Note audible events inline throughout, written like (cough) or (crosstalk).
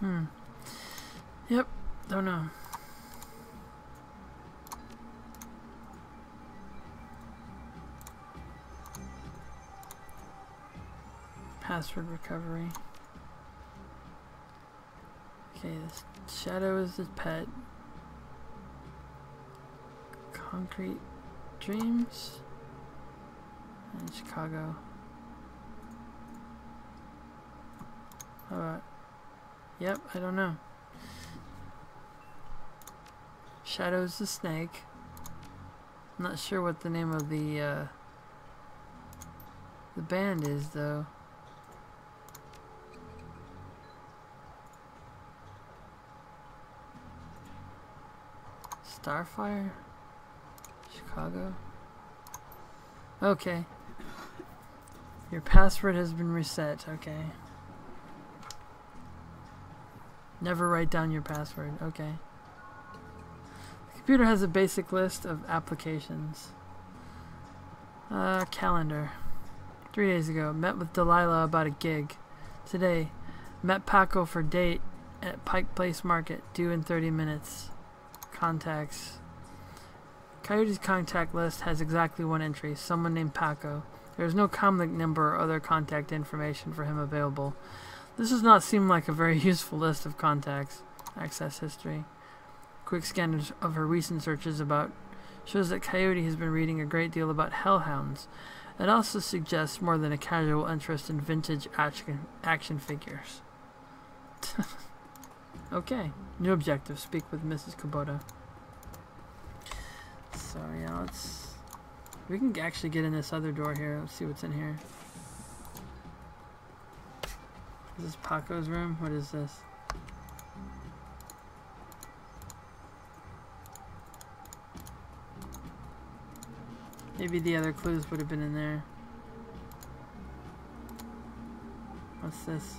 Hmm. Yep. Don't know. Password recovery. Okay, this shadow is the pet. Concrete dreams. And Chicago. About? Yep, I don't know. Shadow's the snake. I'm not sure what the name of the uh, the band is though. Starfire? Chicago? Okay. Your password has been reset, okay. Never write down your password, okay. The computer has a basic list of applications. Uh, calendar. Three days ago, met with Delilah about a gig. Today, met Paco for date at Pike Place Market, due in 30 minutes. Contacts. Coyote's contact list has exactly one entry, someone named Paco. There is no comlink number or other contact information for him available. This does not seem like a very (laughs) useful list of contacts. Access history. Quick scan of her recent searches about shows that Coyote has been reading a great deal about hellhounds. It also suggests more than a casual interest in vintage action, action figures. (laughs) okay. New objective. Speak with Mrs. Kubota. So, yeah, let's... We can actually get in this other door here. Let's see what's in here. Is this Paco's room? What is this? Maybe the other clues would have been in there. What's this?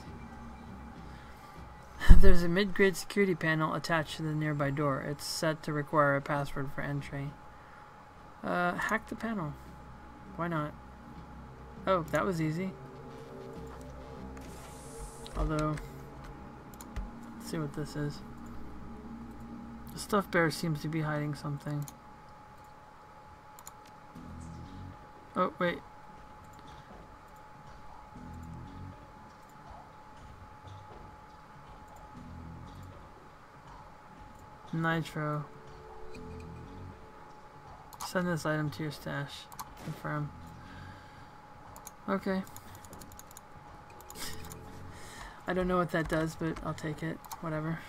(laughs) There's a mid-grade security panel attached to the nearby door. It's set to require a password for entry. Uh, hack the panel. Why not? Oh, that was easy. Although, let's see what this is. The stuffed bear seems to be hiding something. Oh, wait. Nitro. Send this item to your stash. Confirm. Okay. I don't know what that does, but I'll take it. Whatever.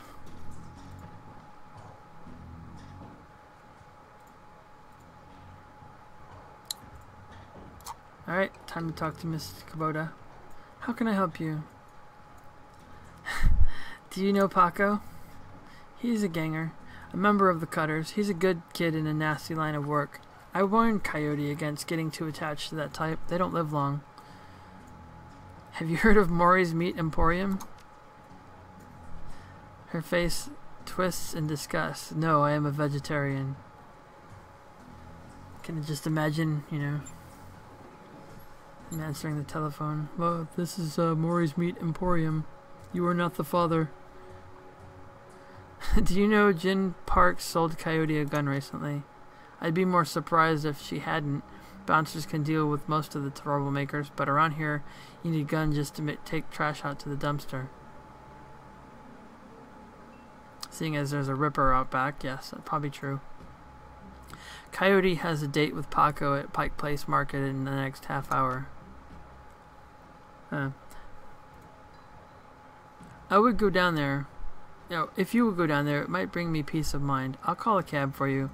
Alright, time to talk to Miss Kubota. How can I help you? (laughs) Do you know Paco? He's a ganger, a member of the Cutters. He's a good kid in a nasty line of work. I warned Coyote against getting too attached to that type. They don't live long. Have you heard of Maury's Meat Emporium? Her face twists in disgust. No, I am a vegetarian. Can just imagine, you know, I'm answering the telephone. Well, this is uh, Maury's Meat Emporium. You are not the father. (laughs) Do you know Jin Park sold Coyote a gun recently? I'd be more surprised if she hadn't. Bouncers can deal with most of the troublemakers, but around here, you need a gun just to take trash out to the dumpster. Seeing as there's a ripper out back, yes, that's probably true. Coyote has a date with Paco at Pike Place Market in the next half hour. Huh. I would go down there. You know, if you would go down there, it might bring me peace of mind. I'll call a cab for you.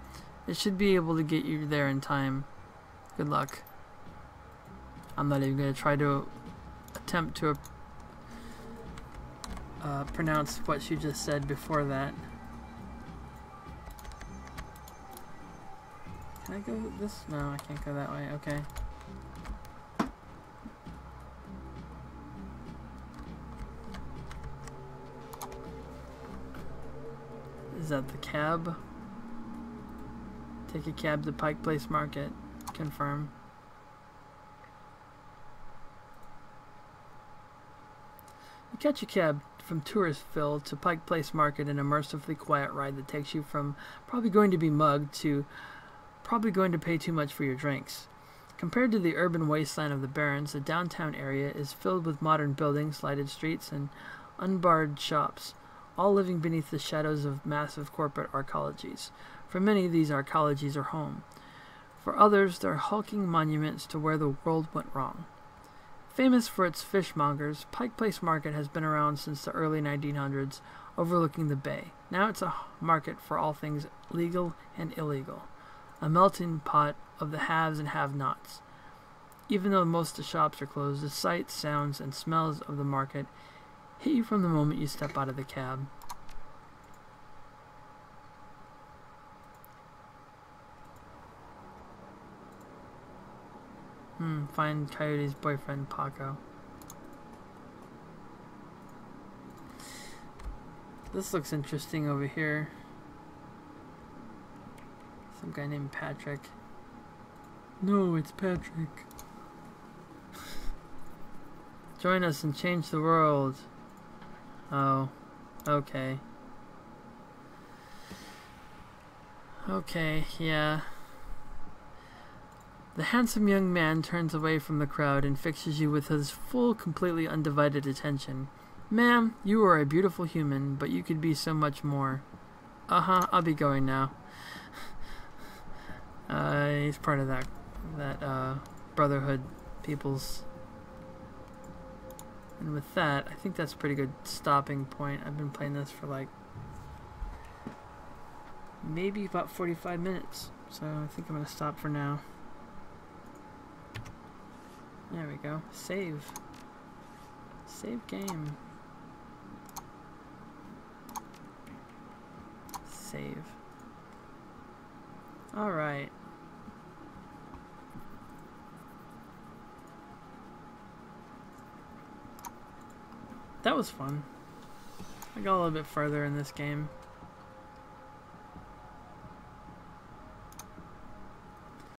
It should be able to get you there in time. Good luck. I'm not even going to try to attempt to uh, pronounce what she just said before that. Can I go this? No, I can't go that way. Okay. Is that the cab? Take a cab to Pike Place Market. Confirm. You catch a cab from Touristville to Pike Place Market, an immersively quiet ride that takes you from probably going to be mugged to probably going to pay too much for your drinks. Compared to the urban wasteland of the Barrens, the downtown area is filled with modern buildings, lighted streets, and unbarred shops, all living beneath the shadows of massive corporate arcologies. For many, these arcologies are home. For others, they're hulking monuments to where the world went wrong. Famous for its fishmongers, Pike Place Market has been around since the early 1900s, overlooking the bay. Now it's a market for all things legal and illegal, a melting pot of the haves and have-nots. Even though most of the shops are closed, the sights, sounds, and smells of the market hit you from the moment you step out of the cab. Hmm, find Coyote's boyfriend, Paco. This looks interesting over here. Some guy named Patrick. No, it's Patrick. (laughs) Join us and change the world. Oh, okay. Okay, yeah. The handsome young man turns away from the crowd and fixes you with his full, completely undivided attention. Ma'am, you are a beautiful human, but you could be so much more. Uh-huh, I'll be going now. (laughs) uh, he's part of that, that, uh, Brotherhood peoples. And with that, I think that's a pretty good stopping point. I've been playing this for like maybe about 45 minutes. So I think I'm going to stop for now. There we go. Save. Save game. Save. Alright. That was fun. I got a little bit further in this game.